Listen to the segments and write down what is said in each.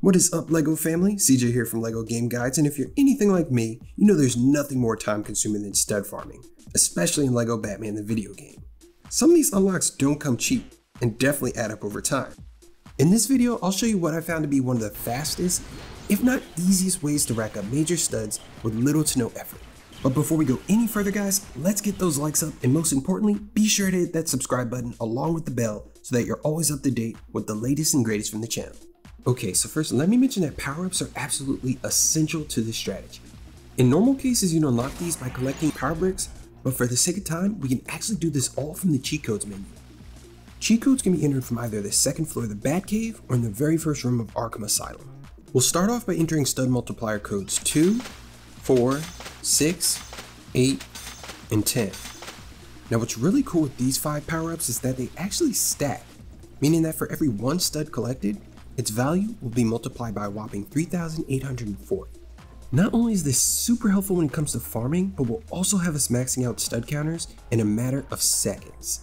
What is up LEGO family? CJ here from LEGO Game Guides and if you're anything like me, you know there's nothing more time consuming than stud farming, especially in LEGO Batman the video game. Some of these unlocks don't come cheap and definitely add up over time. In this video, I'll show you what I found to be one of the fastest, if not easiest ways to rack up major studs with little to no effort. But before we go any further guys, let's get those likes up and most importantly, be sure to hit that subscribe button along with the bell so that you're always up to date with the latest and greatest from the channel. Okay, so first let me mention that power-ups are absolutely essential to this strategy. In normal cases, you unlock these by collecting power bricks, but for the sake of time, we can actually do this all from the cheat codes menu. Cheat codes can be entered from either the second floor of the Batcave or in the very first room of Arkham Asylum. We'll start off by entering stud multiplier codes 2, 4, 6, 8, and 10. Now what's really cool with these 5 power-ups is that they actually stack, meaning that for every one stud collected, its value will be multiplied by a whopping 3,840. Not only is this super helpful when it comes to farming, but will also have us maxing out stud counters in a matter of seconds.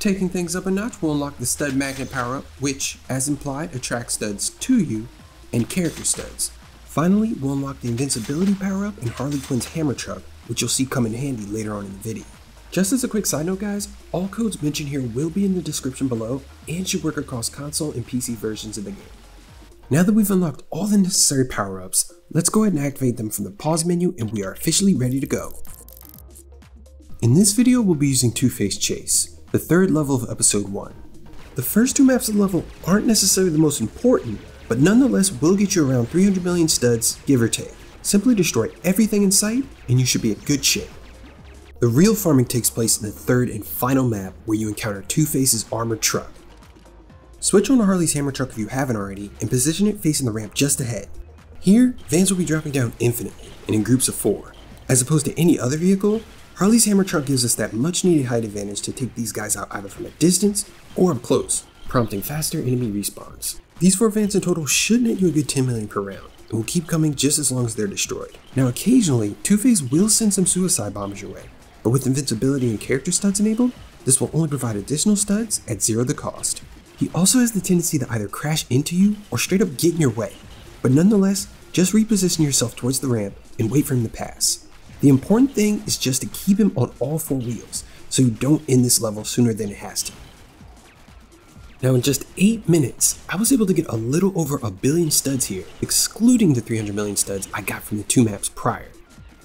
Taking things up a notch, we'll unlock the Stud Magnet power-up, which, as implied, attracts studs to you, and character studs. Finally, we'll unlock the Invincibility power-up and Harley Quinn's Hammer Truck, which you'll see come in handy later on in the video. Just as a quick side note guys, all codes mentioned here will be in the description below and should work across console and PC versions of the game. Now that we've unlocked all the necessary power-ups, let's go ahead and activate them from the pause menu and we are officially ready to go. In this video we'll be using Two-Face Chase, the third level of episode 1. The first two maps of the level aren't necessarily the most important, but nonetheless will get you around 300 million studs, give or take. Simply destroy everything in sight and you should be in good shape. The real farming takes place in the third and final map where you encounter Two-Face's armored truck. Switch on to Harley's hammer truck if you haven't already and position it facing the ramp just ahead. Here, vans will be dropping down infinitely and in groups of four. As opposed to any other vehicle, Harley's hammer truck gives us that much needed height advantage to take these guys out either from a distance or up close, prompting faster enemy respawns. These four vans in total should net you a good 10 million per round, and will keep coming just as long as they're destroyed. Now occasionally, Two-Face will send some suicide bombers your way, but with invincibility and character studs enabled, this will only provide additional studs at zero the cost. He also has the tendency to either crash into you or straight up get in your way, but nonetheless, just reposition yourself towards the ramp and wait for him to pass. The important thing is just to keep him on all four wheels, so you don't end this level sooner than it has to. Now in just 8 minutes, I was able to get a little over a billion studs here, excluding the 300 million studs I got from the two maps prior.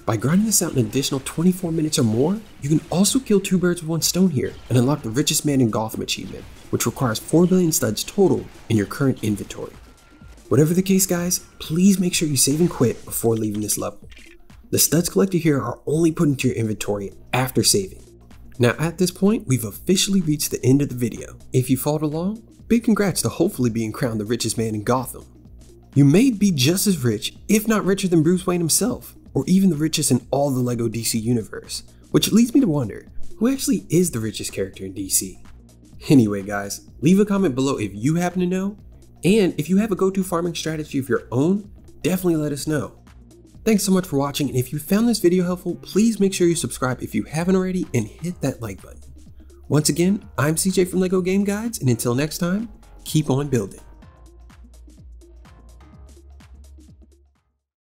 By grinding this out an additional 24 minutes or more, you can also kill two birds with one stone here and unlock the richest man in Gotham achievement, which requires 4 billion studs total in your current inventory. Whatever the case guys, please make sure you save and quit before leaving this level. The studs collected here are only put into your inventory after saving. Now at this point, we've officially reached the end of the video. If you followed along, big congrats to hopefully being crowned the richest man in Gotham. You may be just as rich, if not richer than Bruce Wayne himself, or even the richest in all the LEGO DC universe, which leads me to wonder, who actually is the richest character in DC? Anyway guys, leave a comment below if you happen to know, and if you have a go-to farming strategy of your own, definitely let us know. Thanks so much for watching, and if you found this video helpful, please make sure you subscribe if you haven't already and hit that like button. Once again, I'm CJ from LEGO Game Guides, and until next time, keep on building.